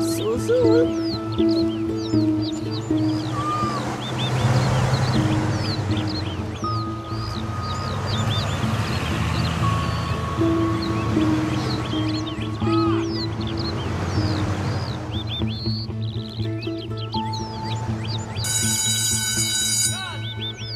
Susan.